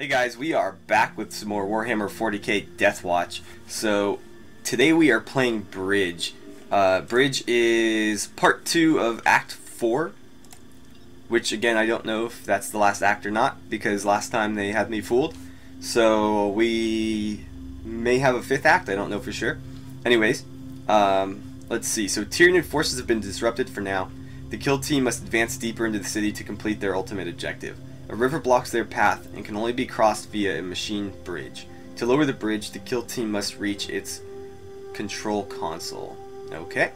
Hey guys, we are back with some more Warhammer 40k Deathwatch. So today we are playing Bridge. Uh, Bridge is part 2 of Act 4, which again I don't know if that's the last act or not, because last time they had me fooled. So we may have a fifth act, I don't know for sure. Anyways, um, let's see. So Tyranid forces have been disrupted for now. The kill team must advance deeper into the city to complete their ultimate objective. A river blocks their path and can only be crossed via a machine bridge. To lower the bridge, the kill team must reach its control console. Okay.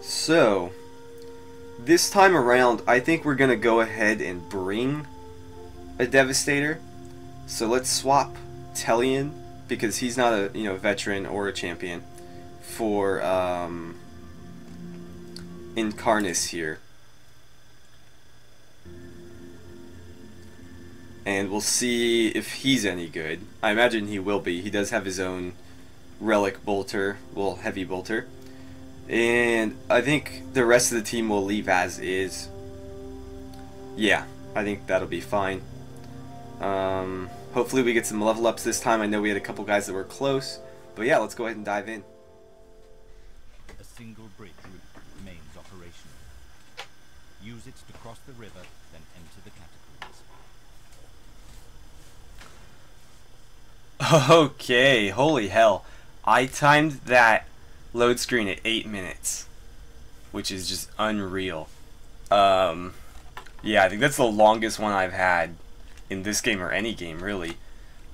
So, this time around, I think we're going to go ahead and bring a Devastator. So let's swap Tellian, because he's not a you know veteran or a champion, for um, Incarnis here. And we'll see if he's any good. I imagine he will be. He does have his own relic bolter, well, heavy bolter. And I think the rest of the team will leave as is. Yeah, I think that'll be fine. Um, hopefully we get some level ups this time. I know we had a couple guys that were close. But yeah, let's go ahead and dive in. Use it to cross the river, then enter the catacombs. Okay, holy hell. I timed that load screen at 8 minutes, which is just unreal. Um, yeah, I think that's the longest one I've had in this game or any game, really.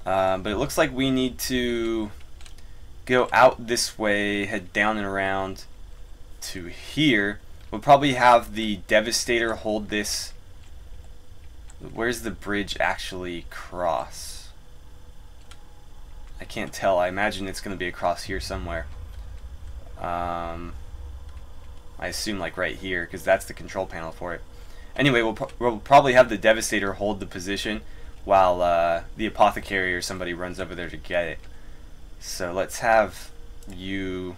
Um, but it looks like we need to go out this way, head down and around to here. We'll probably have the Devastator hold this. Where's the bridge actually cross? I can't tell. I imagine it's going to be across here somewhere. Um, I assume like right here because that's the control panel for it. Anyway, we'll, pro we'll probably have the Devastator hold the position while uh, the Apothecary or somebody runs over there to get it. So let's have you...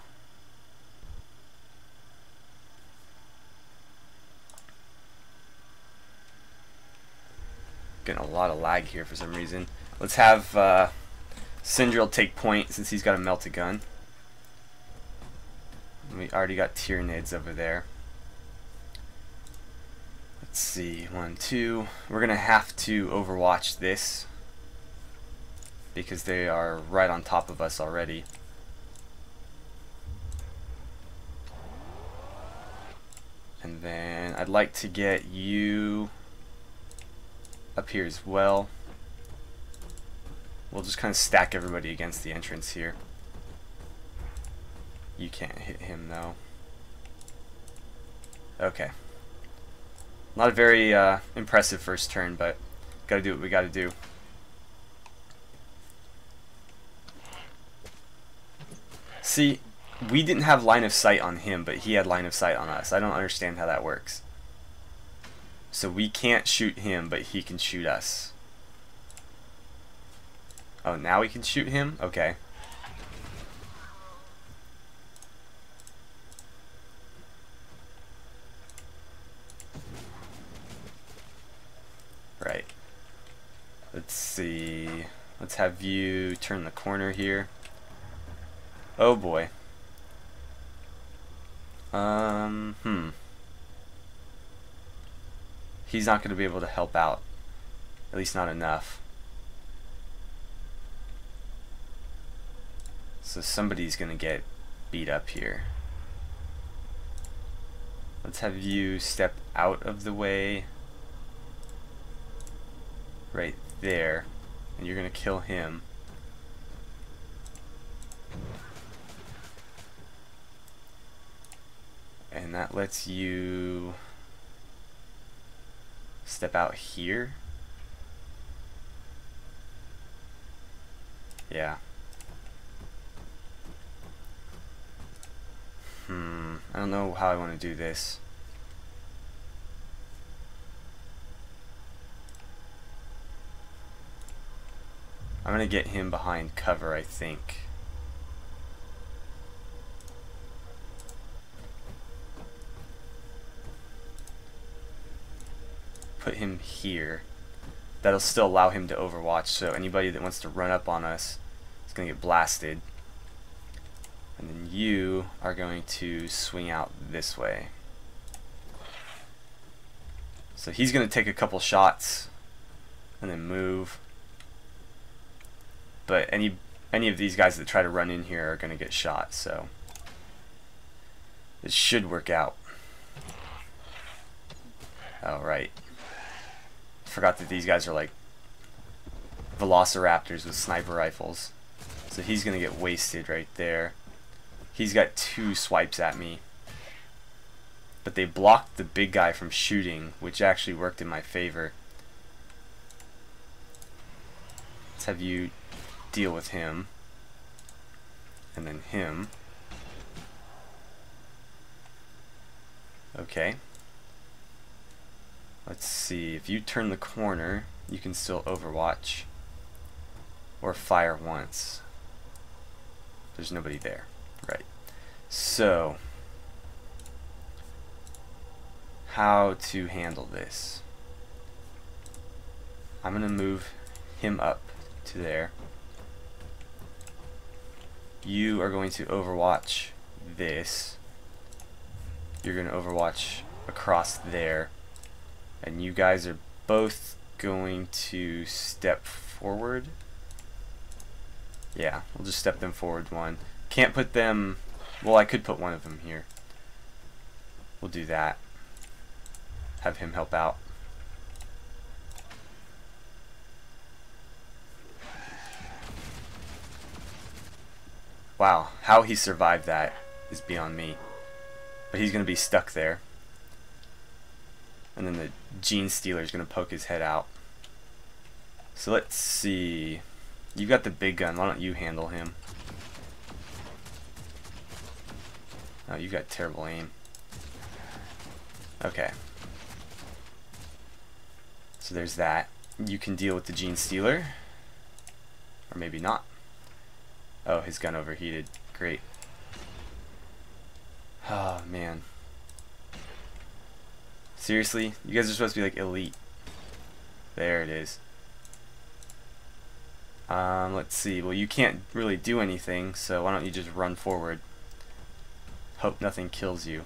Getting a lot of lag here for some reason. Let's have uh, Syndril take point since he's got a melta gun. We already got Tyranids over there. Let's see, one, two. We're gonna have to overwatch this because they are right on top of us already. And then I'd like to get you up here as well. We'll just kind of stack everybody against the entrance here. You can't hit him though. Okay. Not a very uh, impressive first turn, but gotta do what we gotta do. See, we didn't have line of sight on him, but he had line of sight on us. I don't understand how that works. So we can't shoot him, but he can shoot us. Oh, now we can shoot him? Okay. Right. Let's see. Let's have you turn the corner here. Oh boy. Um, hmm. He's not going to be able to help out. At least not enough. So somebody's going to get beat up here. Let's have you step out of the way. Right there. And you're going to kill him. and that lets you step out here. Yeah. Hmm, I don't know how I want to do this. I'm going to get him behind cover, I think. Put him here. That'll still allow him to overwatch, so anybody that wants to run up on us is going to get blasted. And then you are going to swing out this way. So he's going to take a couple shots and then move. But any any of these guys that try to run in here are going to get shot, so it should work out. Oh, right. Forgot that these guys are like velociraptors with sniper rifles. So he's going to get wasted right there. He's got two swipes at me. But they blocked the big guy from shooting, which actually worked in my favor. Let's have you deal with him. And then him. Okay. Let's see, if you turn the corner, you can still overwatch. Or fire once. There's nobody there. Right. So, how to handle this. I'm going to move him up to there. You are going to overwatch this. You're going to overwatch across there. And you guys are both going to step forward. Yeah, we'll just step them forward one. Can't put them... Well, I could put one of them here. We'll do that. Have him help out. Wow, how he survived that is beyond me. But he's going to be stuck there. And then the Genestealer is going to poke his head out. So let's see. You've got the big gun. Why don't you handle him? Oh, you've got terrible aim. Okay. So there's that. You can deal with the Genestealer. Or maybe not. Oh, his gun overheated. Great. Oh, man. Seriously? You guys are supposed to be like elite. There it is. Um, let's see. Well, you can't really do anything, so why don't you just run forward? Hope nothing kills you.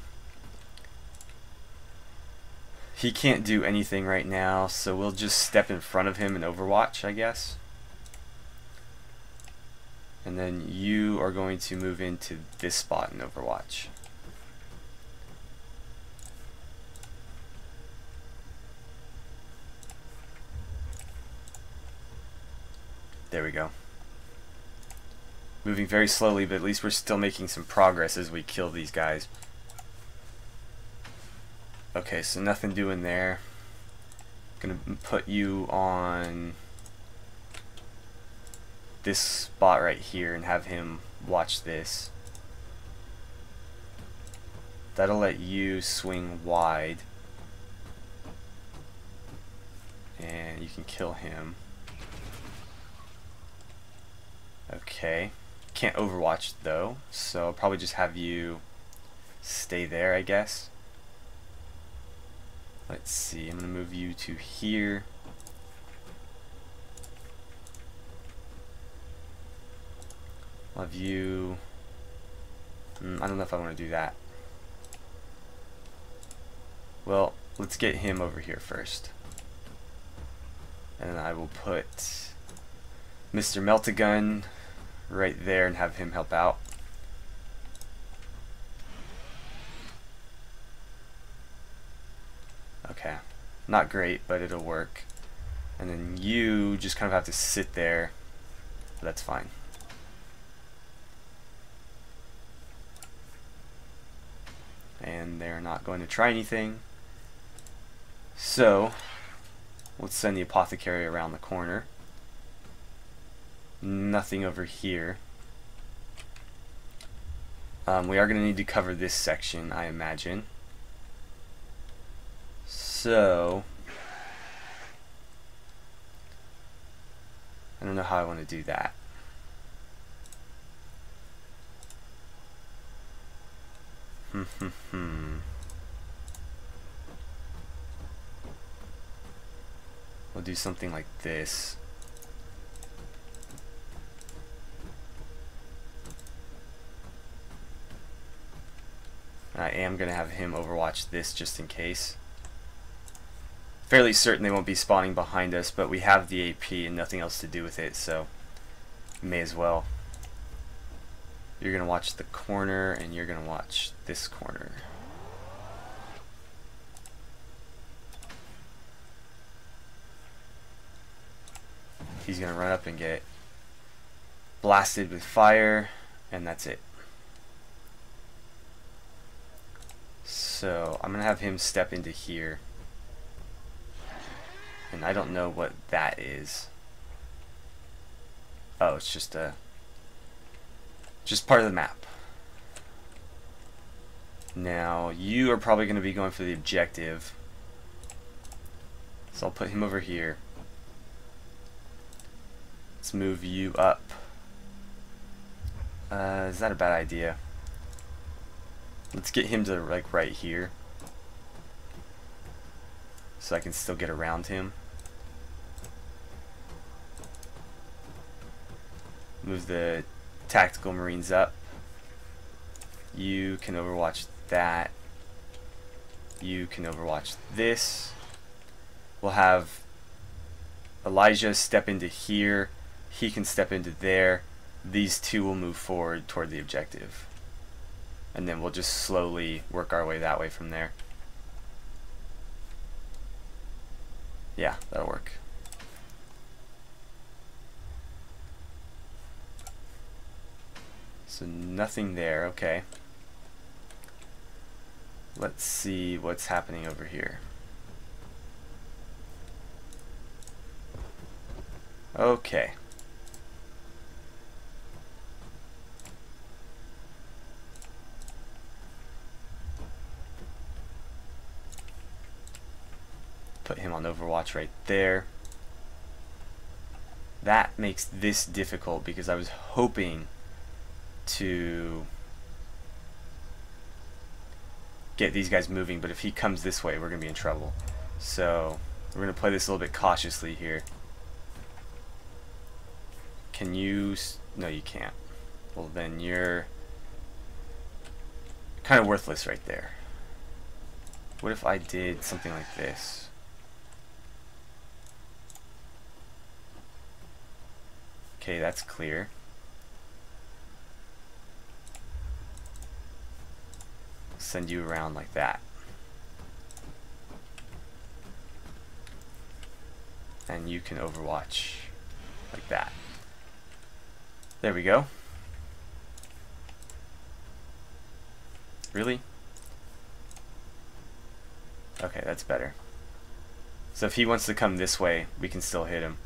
He can't do anything right now, so we'll just step in front of him and overwatch, I guess. And then you are going to move into this spot in overwatch. There we go. Moving very slowly, but at least we're still making some progress as we kill these guys. Okay, so nothing doing there. Gonna put you on this spot right here and have him watch this. That'll let you swing wide. And you can kill him. Okay. Can't overwatch though, so I'll probably just have you stay there, I guess. Let's see, I'm going to move you to here. I'll you... Mm, I don't know if I want to do that. Well, let's get him over here first. And I will put Mr. Melt-A-Gun right there and have him help out. Okay. Not great, but it'll work. And then you just kind of have to sit there. That's fine. And they're not going to try anything. So, let's send the apothecary around the corner. Nothing over here. Um, we are going to need to cover this section, I imagine. So, I don't know how I want to do that. Hmm, hmm, hmm. we'll do something like this. I am going to have him overwatch this just in case. Fairly certain they won't be spawning behind us, but we have the AP and nothing else to do with it, so may as well. You're going to watch the corner, and you're going to watch this corner. He's going to run up and get blasted with fire, and that's it. So I'm going to have him step into here. And I don't know what that is. Oh, it's just a just part of the map. Now, you are probably going to be going for the objective. So I'll put him over here. Let's move you up. Uh, is that a bad idea? Let's get him to like right here. So I can still get around him. Move the tactical marines up. You can overwatch that. You can overwatch this. We'll have Elijah step into here. He can step into there. These two will move forward toward the objective and then we'll just slowly work our way that way from there. Yeah, that'll work. So nothing there, okay. Let's see what's happening over here. Okay. Put Overwatch right there. That makes this difficult because I was hoping to get these guys moving, but if he comes this way, we're going to be in trouble. So, we're going to play this a little bit cautiously here. Can you... No, you can't. Well, then you're kind of worthless right there. What if I did something like this? Okay, that's clear. Send you around like that. And you can overwatch like that. There we go. Really? Okay, that's better. So if he wants to come this way, we can still hit him.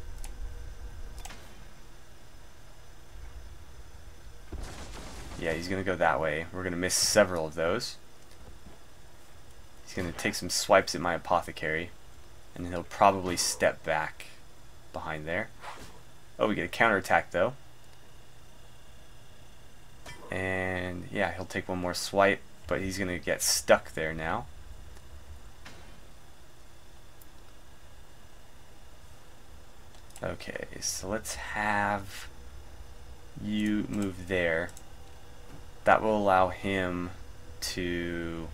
Yeah, he's going to go that way. We're going to miss several of those. He's going to take some swipes at my apothecary. And he'll probably step back behind there. Oh, we get a counterattack though. And yeah, he'll take one more swipe, but he's going to get stuck there now. Okay, so let's have you move there that will allow him to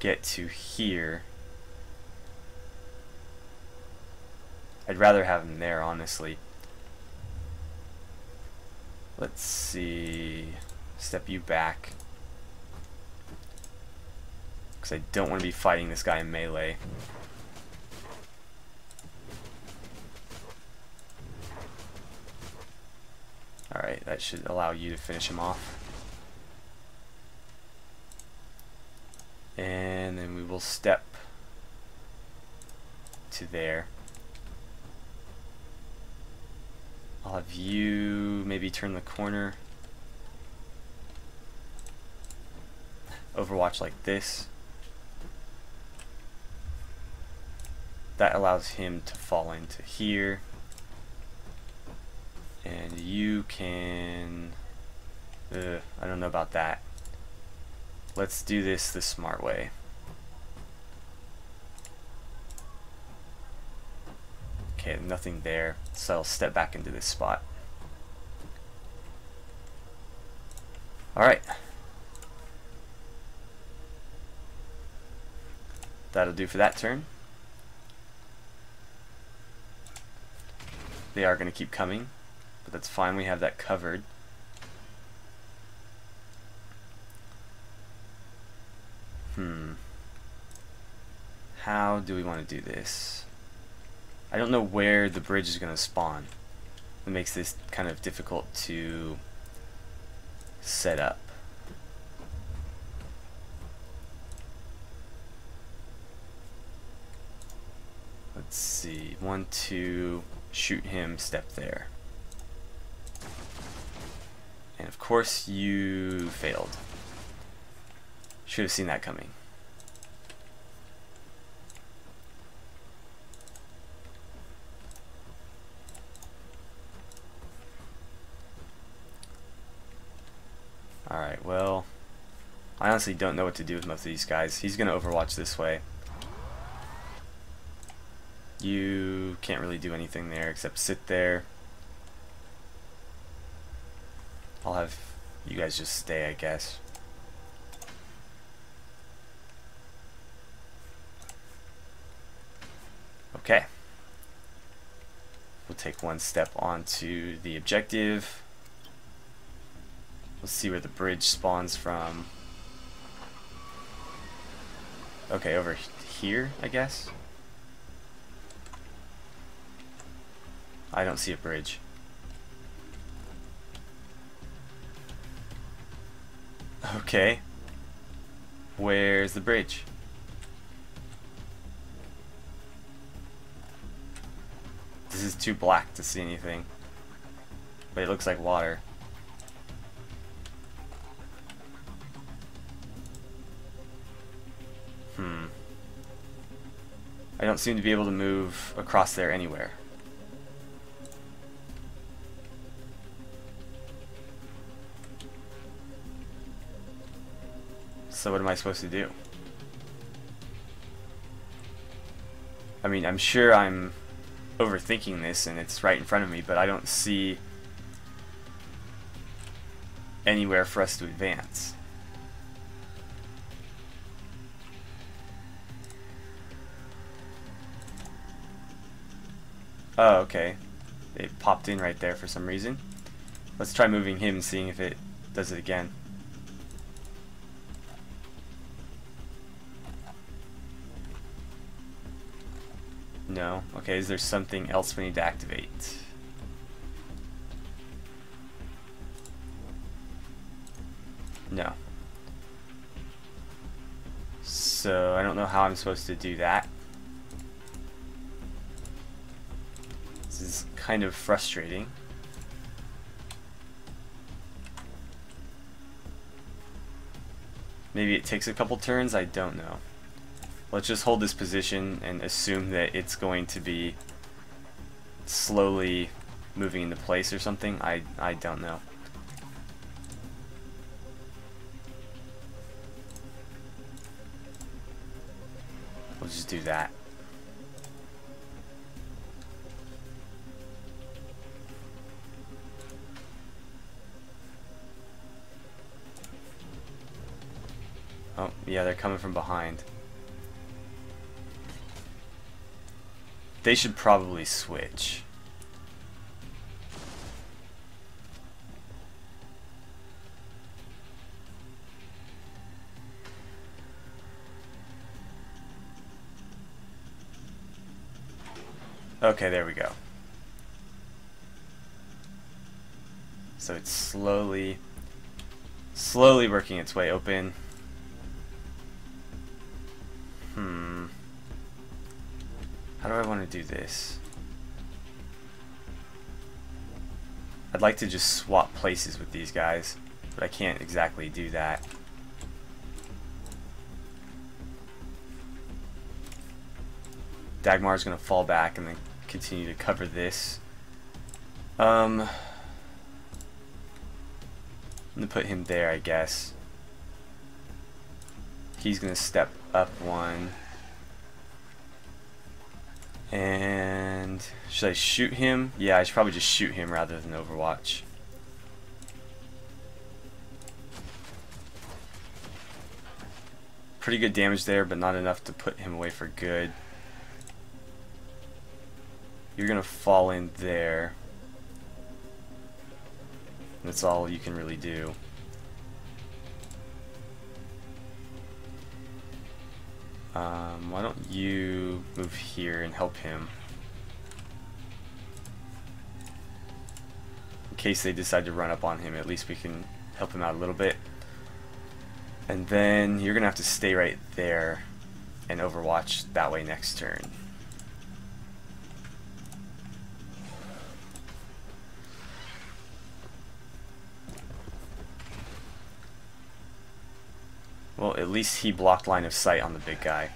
get to here. I'd rather have him there, honestly. Let's see. Step you back. Because I don't want to be fighting this guy in melee. Alright, that should allow you to finish him off. And then we will step to there. I'll have you maybe turn the corner. Overwatch like this. That allows him to fall into here and you can uh, I don't know about that let's do this the smart way Okay, nothing there, so I'll step back into this spot. Alright. That'll do for that turn. They are going to keep coming, but that's fine. We have that covered. Hmm. How do we want to do this? I don't know where the bridge is going to spawn. It makes this kind of difficult to set up. Let's see. One, two, shoot him, step there. And of course you failed. Should have seen that coming. Alright, well, I honestly don't know what to do with most of these guys. He's going to overwatch this way. You can't really do anything there except sit there. I'll have you guys just stay, I guess. Okay. We'll take one step onto the objective. Let's see where the bridge spawns from. Okay, over here, I guess. I don't see a bridge. Okay. Where's the bridge? This is too black to see anything. But it looks like water. Hmm. I don't seem to be able to move across there anywhere. So what am I supposed to do? I mean, I'm sure I'm overthinking this and it's right in front of me, but I don't see anywhere for us to advance. Oh, okay. It popped in right there for some reason. Let's try moving him and seeing if it does it again. No. Okay, is there something else we need to activate? No. So, I don't know how I'm supposed to do that. This is kind of frustrating. Maybe it takes a couple turns, I don't know. Let's just hold this position and assume that it's going to be slowly moving into place or something. I, I don't know. We'll just do that. Oh, yeah, they're coming from behind. They should probably switch. Okay, there we go. So it's slowly, slowly working its way open. Do this? I'd like to just swap places with these guys, but I can't exactly do that. Dagmar's going to fall back and then continue to cover this. Um, I'm going to put him there, I guess. He's going to step up one. And should I shoot him? Yeah, I should probably just shoot him rather than Overwatch. Pretty good damage there, but not enough to put him away for good. You're gonna fall in there. That's all you can really do. Um, why don't you move here and help him? In case they decide to run up on him, at least we can help him out a little bit. And then you're going to have to stay right there and overwatch that way next turn. Well, at least he blocked line of sight on the big guy.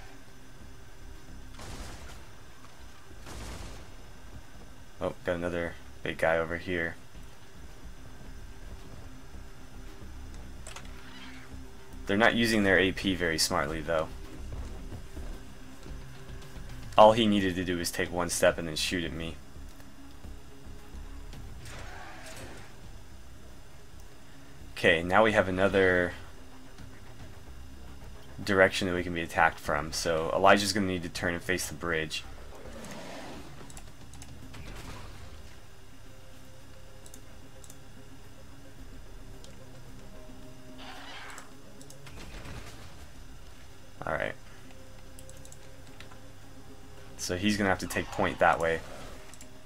Oh, got another big guy over here. They're not using their AP very smartly, though. All he needed to do was take one step and then shoot at me. Okay, now we have another direction that we can be attacked from. So Elijah's going to need to turn and face the bridge. Alright. So he's going to have to take point that way.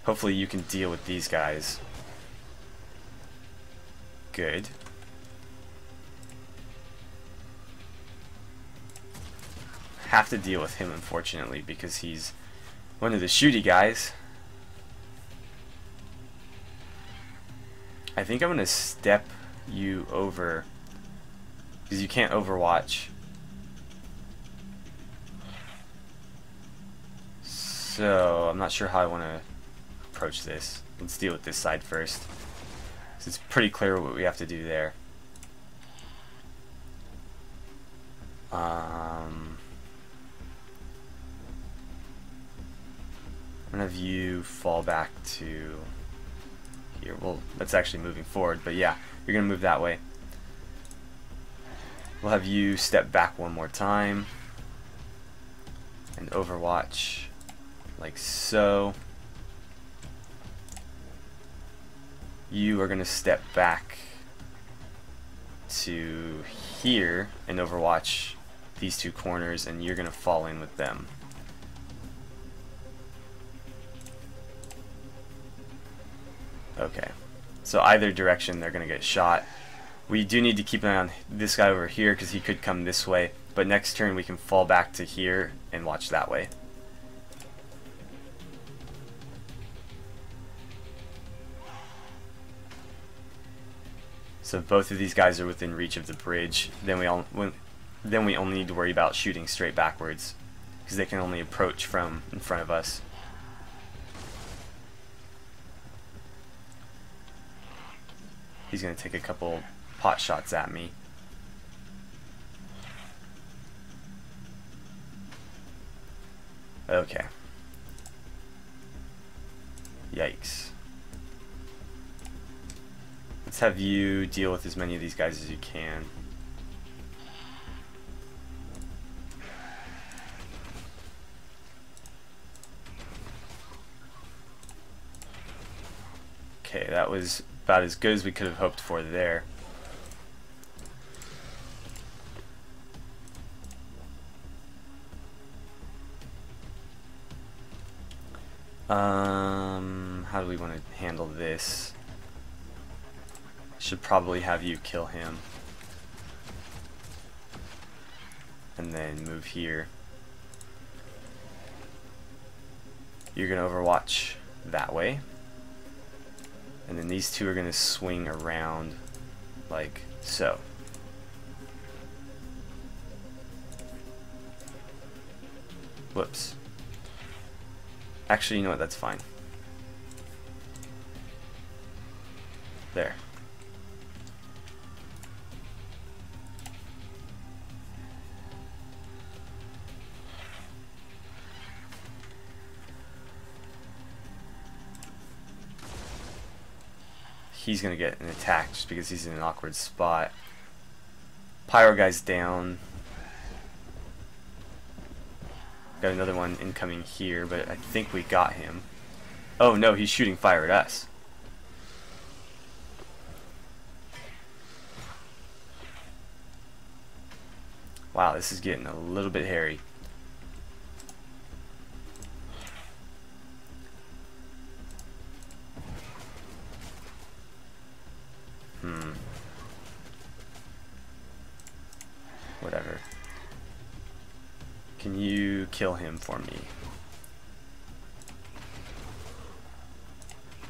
Hopefully you can deal with these guys. Good. Have to deal with him, unfortunately, because he's one of the shooty guys. I think I'm going to step you over, because you can't overwatch. So, I'm not sure how I want to approach this. Let's deal with this side first. It's pretty clear what we have to do there. Um, I'm gonna have you fall back to here. Well, that's actually moving forward, but yeah, you're gonna move that way. We'll have you step back one more time and overwatch like so. You are gonna step back to here and overwatch these two corners and you're gonna fall in with them. Okay. So either direction they're going to get shot. We do need to keep an eye on this guy over here because he could come this way. But next turn we can fall back to here and watch that way. So both of these guys are within reach of the bridge, then we all then we only need to worry about shooting straight backwards because they can only approach from in front of us. He's going to take a couple pot shots at me. Okay. Yikes. Let's have you deal with as many of these guys as you can. Okay, that was about as good as we could have hoped for there. Um, how do we want to handle this? Should probably have you kill him. And then move here. You're going to overwatch that way. And then these two are going to swing around like so. Whoops. Actually, you know what? That's fine. He's going to get an attack just because he's in an awkward spot. Pyro guy's down. Got another one incoming here, but I think we got him. Oh no, he's shooting fire at us. Wow, this is getting a little bit hairy. Whatever. Can you kill him for me?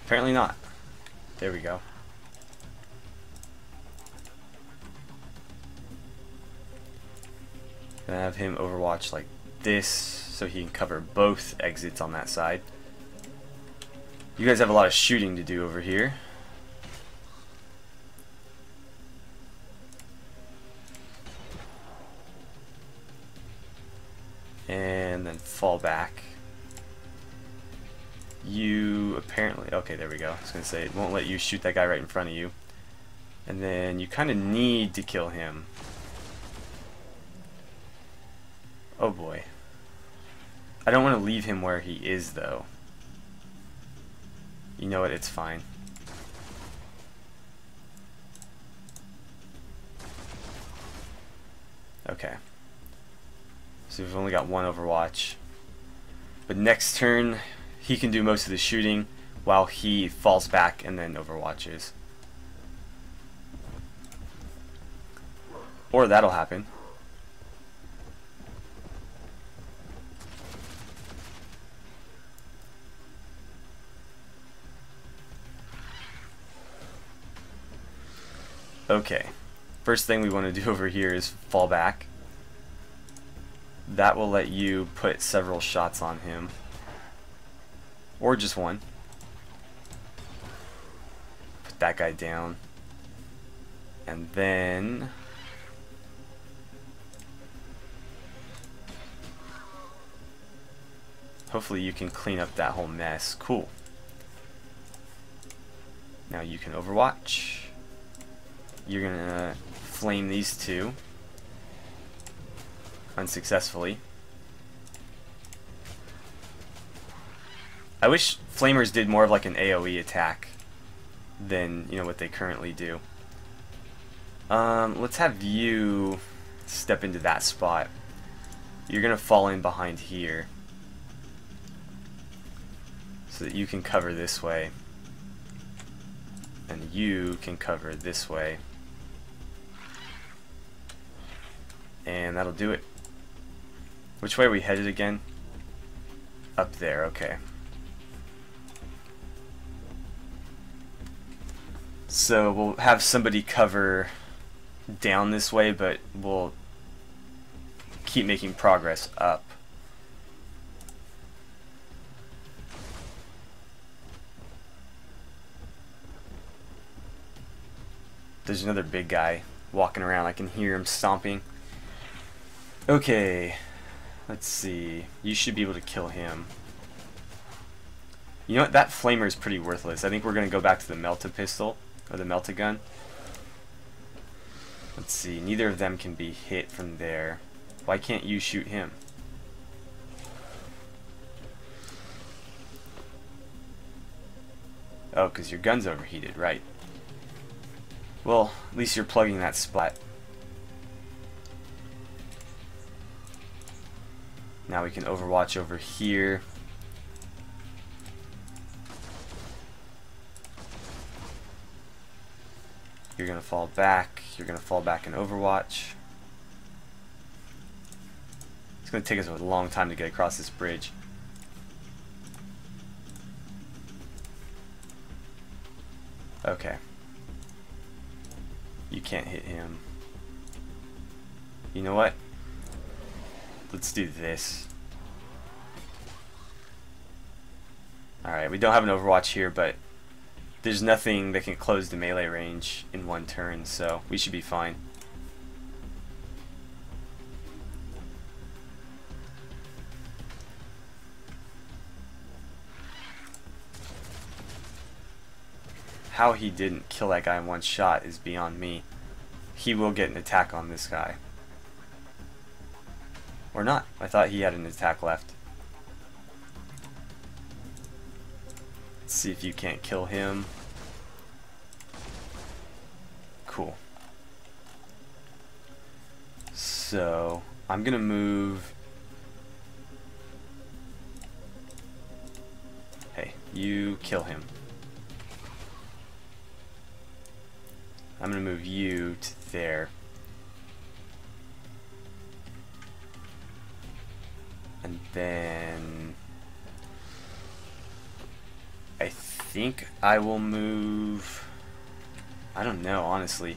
Apparently not. There we go. Gonna have him overwatch like this so he can cover both exits on that side. You guys have a lot of shooting to do over here. Fall back. You apparently, okay, there we go. I was going to say, it won't let you shoot that guy right in front of you. And then you kind of need to kill him. Oh boy. I don't want to leave him where he is, though. You know what? It's fine. Okay. So we've only got one Overwatch. But next turn, he can do most of the shooting while he falls back and then overwatches. Or that'll happen. Okay. First thing we want to do over here is fall back. That will let you put several shots on him. Or just one. Put that guy down. And then... Hopefully you can clean up that whole mess. Cool. Now you can overwatch. You're gonna flame these two. Unsuccessfully. I wish Flamers did more of like an AoE attack than, you know, what they currently do. Um, let's have you step into that spot. You're going to fall in behind here so that you can cover this way. And you can cover this way. And that'll do it. Which way are we headed again? Up there, okay. So we'll have somebody cover down this way, but we'll keep making progress up. There's another big guy walking around. I can hear him stomping. Okay, let's see. You should be able to kill him. You know what? That flamer is pretty worthless. I think we're going to go back to the melta pistol. Or the melta gun. Let's see, neither of them can be hit from there. Why can't you shoot him? Oh, because your gun's overheated, right. Well, at least you're plugging that spot. Now we can overwatch over here. You're going to fall back. You're going to fall back in Overwatch. It's going to take us a long time to get across this bridge. Okay. You can't hit him. You know what? Let's do this. Alright, we don't have an Overwatch here, but there's nothing that can close the melee range in one turn, so we should be fine. how he didn't kill that guy in one shot is beyond me. He will get an attack on this guy. Or not. I thought he had an attack left. Let's see if you can't kill him. Cool. So, I'm gonna move... Hey, you kill him. I'm gonna move you to there. Then I think I will move I don't know, honestly.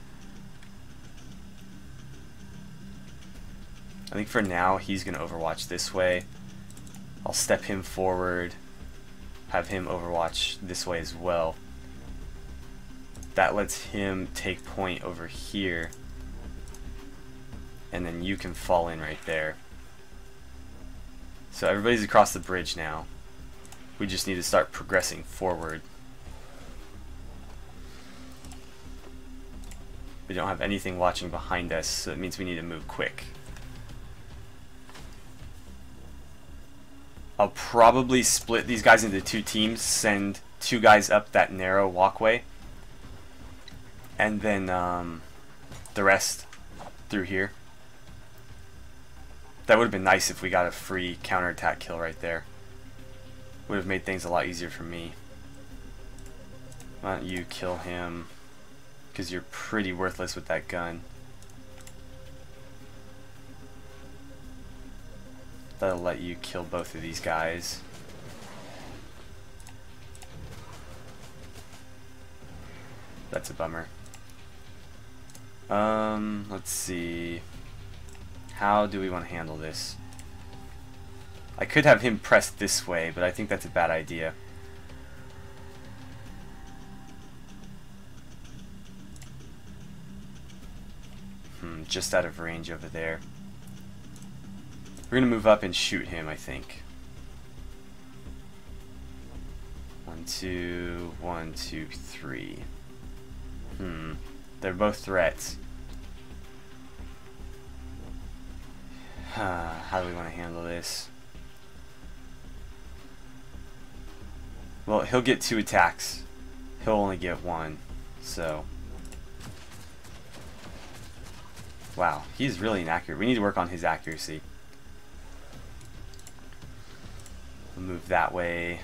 I think for now he's gonna overwatch this way. I'll step him forward, have him overwatch this way as well that lets him take point over here and then you can fall in right there so everybody's across the bridge now. We just need to start progressing forward. We don't have anything watching behind us so it means we need to move quick. I'll probably split these guys into two teams send two guys up that narrow walkway and then um, the rest through here. That would have been nice if we got a free counterattack kill right there. Would have made things a lot easier for me. Why don't you kill him? Because you're pretty worthless with that gun. That'll let you kill both of these guys. That's a bummer. Um, let's see. How do we want to handle this? I could have him pressed this way, but I think that's a bad idea. Hmm, just out of range over there. We're going to move up and shoot him, I think. One, two, one, two, three. Hmm. They're both threats. How do we want to handle this? Well, he'll get two attacks. He'll only get one. So. Wow, he's really inaccurate. We need to work on his accuracy. We'll move that way.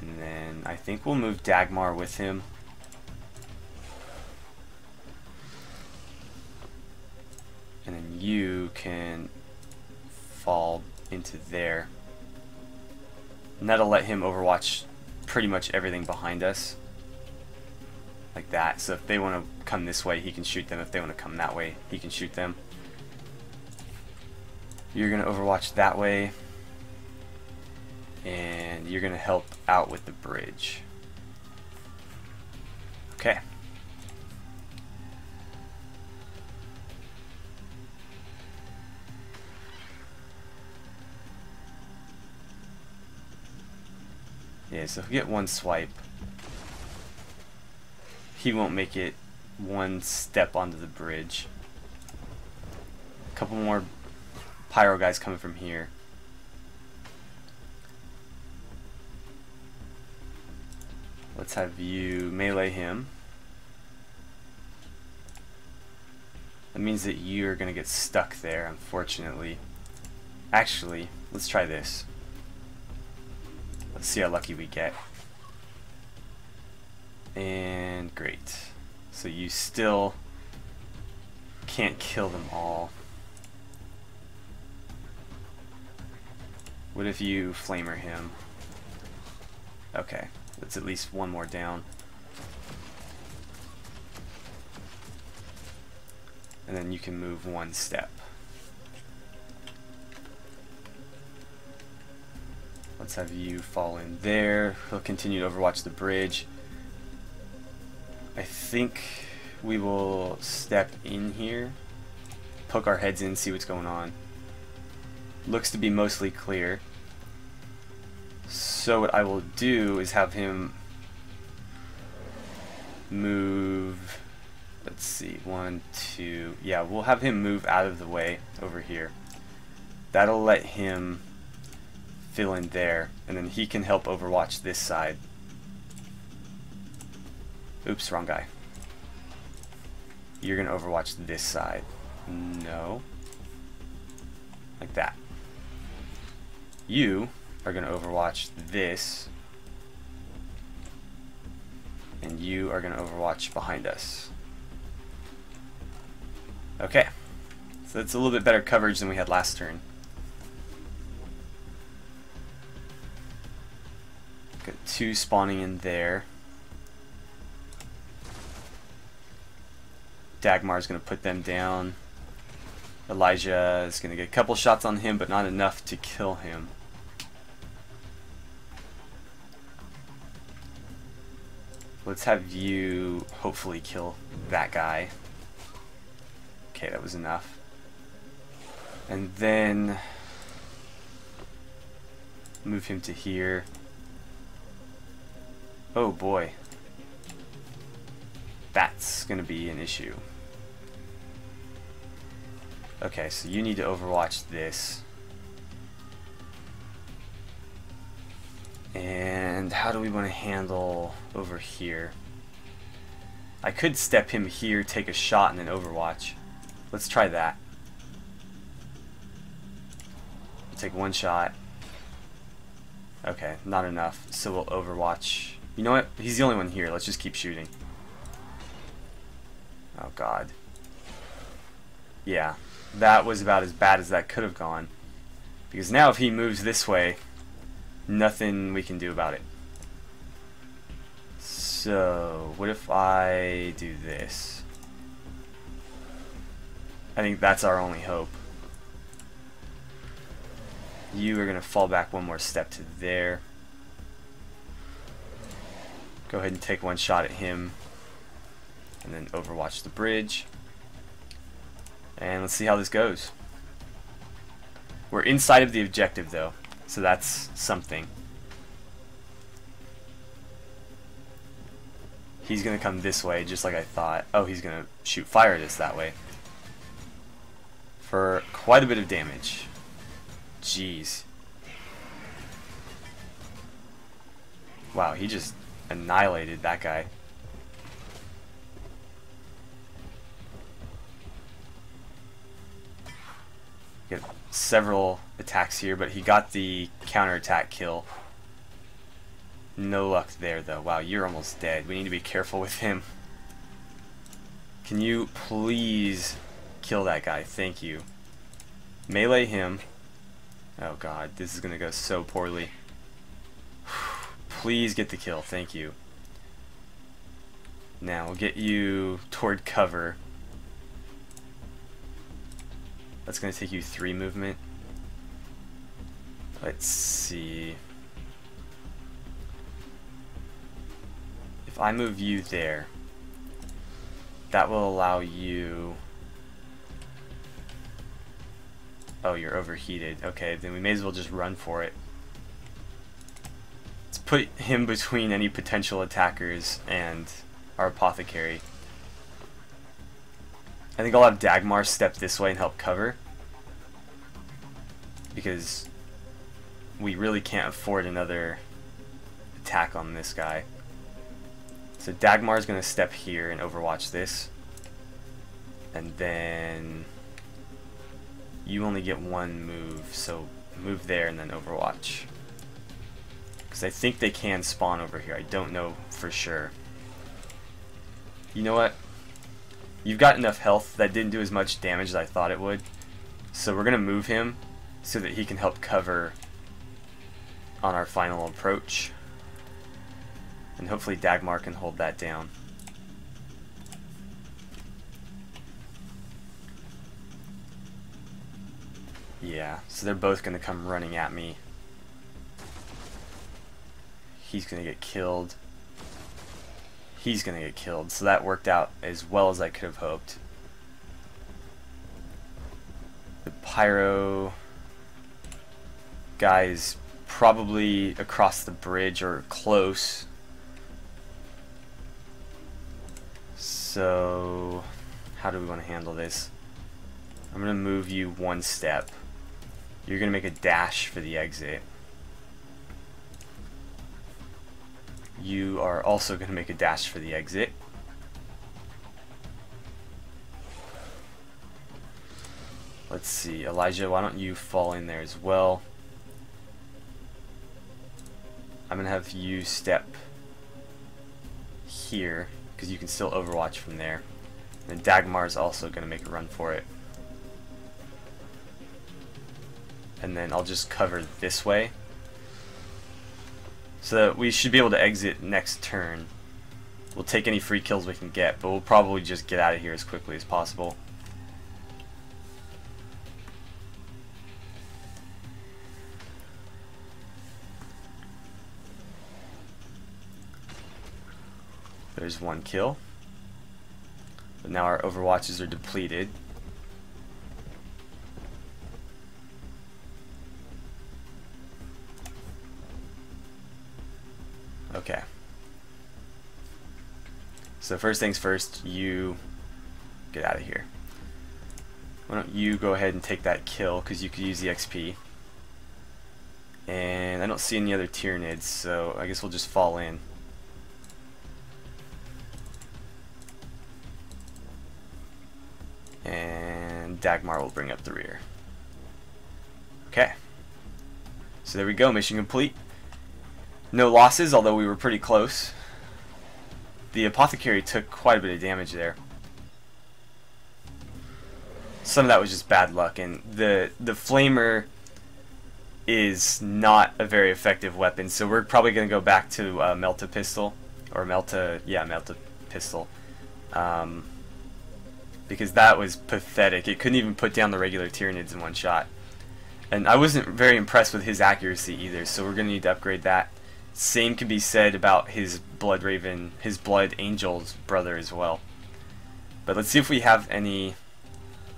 And then I think we'll move Dagmar with him. And then you can fall into there. And that'll let him overwatch pretty much everything behind us. Like that. So if they want to come this way, he can shoot them. If they want to come that way, he can shoot them. You're going to overwatch that way and you're going to help out with the bridge. Okay. Yeah, so get one swipe. He won't make it one step onto the bridge. A couple more pyro guys coming from here. Let's have you melee him. That means that you're going to get stuck there, unfortunately. Actually, let's try this. Let's see how lucky we get. And great. So you still can't kill them all. What if you flamer him? Okay. That's at least one more down. And then you can move one step. Let's have you fall in there. He'll continue to overwatch the bridge. I think we will step in here, poke our heads in, see what's going on. Looks to be mostly clear. So what I will do is have him move, let's see, one, two, yeah, we'll have him move out of the way over here. That'll let him fill in there, and then he can help overwatch this side. Oops, wrong guy. You're going to overwatch this side. No. Like that. You are going to overwatch this. And you are going to overwatch behind us. Okay. So that's a little bit better coverage than we had last turn. Got two spawning in there. Dagmar's going to put them down. Elijah is going to get a couple shots on him, but not enough to kill him. Let's have you hopefully kill that guy. Okay, that was enough. And then move him to here. Oh boy. That's going to be an issue. Okay, so you need to overwatch this. And how do we want to handle over here? I could step him here, take a shot, and then overwatch. Let's try that. Take one shot. Okay, not enough. So we'll overwatch. You know what? He's the only one here. Let's just keep shooting. Oh god. Yeah, that was about as bad as that could have gone. Because now if he moves this way, nothing we can do about it. So, what if I do this? I think that's our only hope. You are going to fall back one more step to there. Go ahead and take one shot at him. And then overwatch the bridge. And let's see how this goes. We're inside of the objective though, so that's something. He's gonna come this way, just like I thought. Oh, he's gonna shoot fire at us that way. For quite a bit of damage. Jeez. Wow, he just annihilated that guy. Get several attacks here, but he got the counterattack kill. No luck there, though. Wow, you're almost dead. We need to be careful with him. Can you please kill that guy? Thank you. Melee him. Oh god, this is to go so poorly. Please get the kill. Thank you. Now, we'll get you toward cover. That's going to take you three movement. Let's see. If I move you there, that will allow you... Oh, you're overheated. Okay, then we may as well just run for it. Put him between any potential attackers and our apothecary. I think I'll have Dagmar step this way and help cover. Because we really can't afford another attack on this guy. So Dagmar is going to step here and overwatch this. And then you only get one move, so move there and then overwatch. Because I think they can spawn over here. I don't know for sure. You know what? You've got enough health that didn't do as much damage as I thought it would. So we're going to move him so that he can help cover on our final approach. And hopefully Dagmar can hold that down. Yeah, so they're both going to come running at me. He's going to get killed he's going to get killed. So that worked out as well as I could have hoped. The Pyro guy is probably across the bridge or close. So, how do we want to handle this? I'm going to move you one step. You're going to make a dash for the exit. You are also going to make a dash for the exit. Let's see, Elijah, why don't you fall in there as well? I'm going to have you step here, because you can still overwatch from there. And Dagmar is also going to make a run for it. And then I'll just cover this way. So we should be able to exit next turn. We'll take any free kills we can get, but we'll probably just get out of here as quickly as possible. There's one kill. But now our overwatches are depleted. So first things first, you get out of here. Why don't you go ahead and take that kill, because you could use the XP. And I don't see any other Tyranids, so I guess we'll just fall in. And Dagmar will bring up the rear. Okay. So there we go, mission complete. No losses, although we were pretty close. The Apothecary took quite a bit of damage there. Some of that was just bad luck, and the the Flamer is not a very effective weapon, so we're probably going to go back to uh, Melta Pistol, or Melta, yeah, Melta Pistol. Um, because that was pathetic. It couldn't even put down the regular Tyranids in one shot. And I wasn't very impressed with his accuracy either, so we're going to need to upgrade that. Same can be said about his Blood Raven, his Blood Angel's brother as well. But let's see if we have any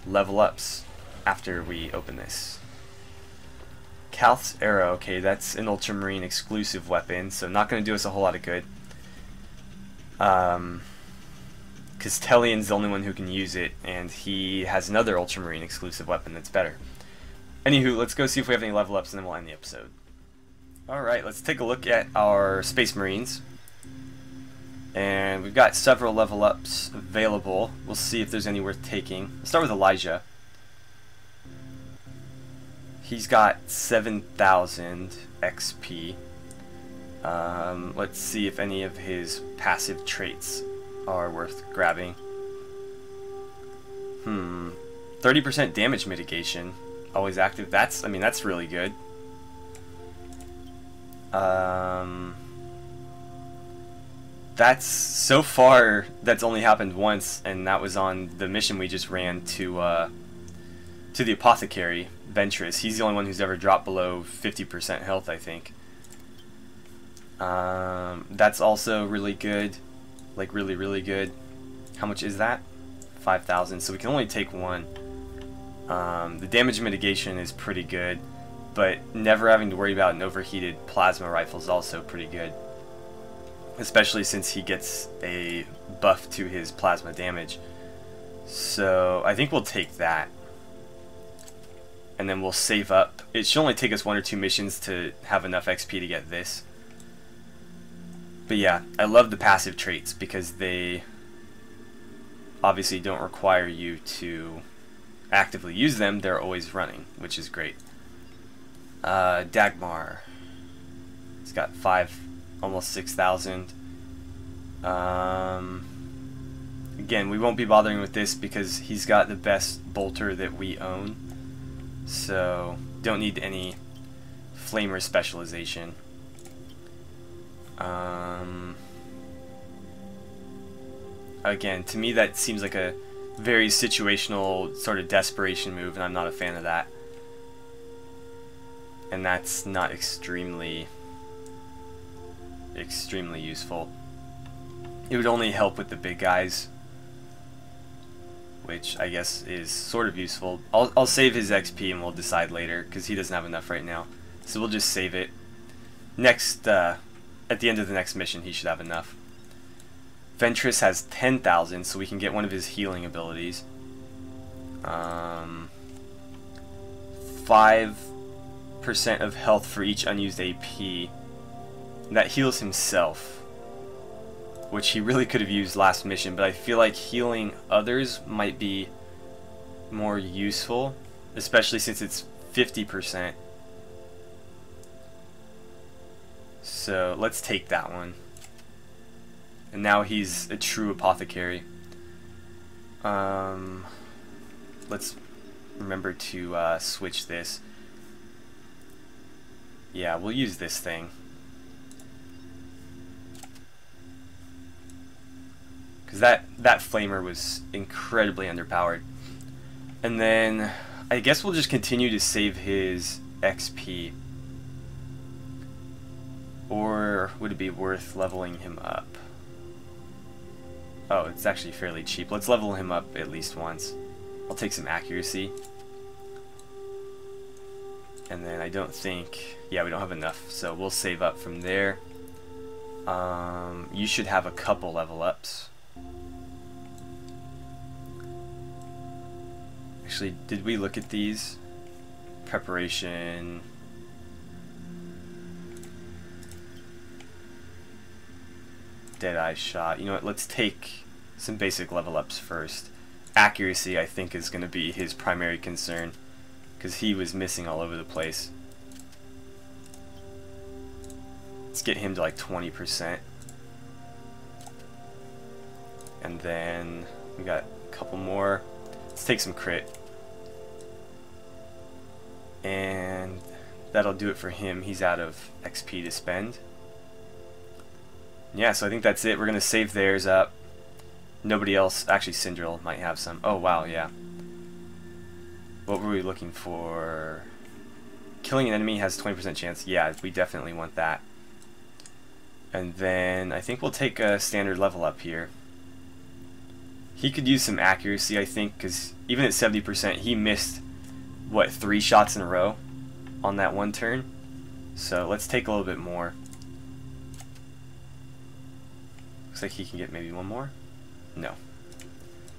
level ups after we open this. Calth's Arrow, okay, that's an Ultramarine exclusive weapon, so not going to do us a whole lot of good. Um, because Telion's the only one who can use it, and he has another Ultramarine exclusive weapon that's better. Anywho, let's go see if we have any level ups, and then we'll end the episode. Alright, let's take a look at our Space Marines. And we've got several level ups available. We'll see if there's any worth taking. Let's start with Elijah. He's got 7,000 XP. Um, let's see if any of his passive traits are worth grabbing. Hmm. 30% damage mitigation. Always active. That's, I mean, that's really good. Um, that's, so far, that's only happened once, and that was on the mission we just ran to, uh, to the Apothecary, Ventress. He's the only one who's ever dropped below 50% health, I think. Um, that's also really good like really, really good. How much is that? 5,000. So we can only take one. Um, the damage mitigation is pretty good, but never having to worry about an overheated plasma rifle is also pretty good. Especially since he gets a buff to his plasma damage. So I think we'll take that. And then we'll save up. It should only take us one or two missions to have enough XP to get this. But yeah, I love the passive traits because they obviously don't require you to actively use them. They're always running, which is great. Uh, Dagmar. He's got five, almost 6,000. Um, again, we won't be bothering with this because he's got the best bolter that we own. So, don't need any flamer specialization. Um, again, to me that seems like a very situational sort of desperation move, and I'm not a fan of that. And that's not extremely, extremely useful. It would only help with the big guys, which I guess is sort of useful. I'll, I'll save his XP and we'll decide later, because he doesn't have enough right now. So we'll just save it. Next, uh, at the end of the next mission, he should have enough. Ventress has 10,000, so we can get one of his healing abilities. Um, 5% of health for each unused AP. That heals himself. Which he really could have used last mission, but I feel like healing others might be more useful. Especially since it's 50%. So let's take that one. And now he's a true apothecary. Um, let's remember to uh, switch this. Yeah, we'll use this thing. Because that, that flamer was incredibly underpowered. And then I guess we'll just continue to save his XP. Or would it be worth leveling him up? Oh, it's actually fairly cheap. Let's level him up at least once. I'll take some accuracy. And then I don't think... Yeah, we don't have enough, so we'll save up from there. Um, you should have a couple level ups. Actually, did we look at these? Preparation... Deadeye shot. You know what, let's take some basic level ups first. Accuracy, I think, is going to be his primary concern. Because he was missing all over the place. Let's get him to like 20%. And then we got a couple more. Let's take some crit. And that'll do it for him. He's out of XP to spend yeah, so I think that's it. We're going to save theirs up. Nobody else, actually Syndril might have some. Oh, wow, yeah. What were we looking for? Killing an enemy has 20% chance. Yeah, we definitely want that. And then I think we'll take a standard level up here. He could use some accuracy, I think, because even at 70%, he missed, what, three shots in a row on that one turn? So let's take a little bit more. Looks like he can get maybe one more. No.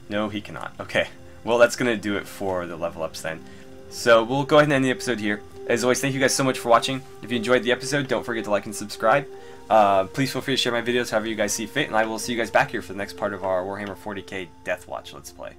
No, he cannot. Okay. Well, that's going to do it for the level ups then. So we'll go ahead and end the episode here. As always, thank you guys so much for watching. If you enjoyed the episode, don't forget to like and subscribe. Uh, please feel free to share my videos however you guys see fit, and I will see you guys back here for the next part of our Warhammer 40k Deathwatch Let's Play.